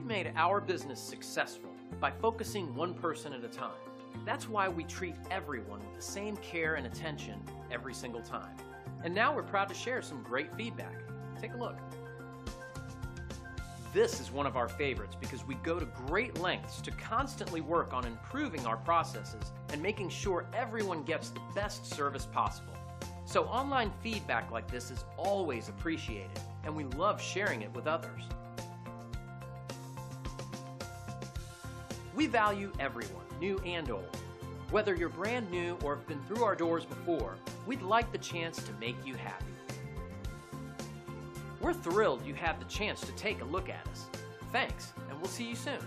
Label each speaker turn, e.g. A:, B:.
A: We've made our business successful by focusing one person at a time. That's why we treat everyone with the same care and attention every single time. And now we're proud to share some great feedback. Take a look. This is one of our favorites because we go to great lengths to constantly work on improving our processes and making sure everyone gets the best service possible. So online feedback like this is always appreciated, and we love sharing it with others. We value everyone, new and old. Whether you're brand new or have been through our doors before, we'd like the chance to make you happy. We're thrilled you have the chance to take a look at us. Thanks, and we'll see you soon.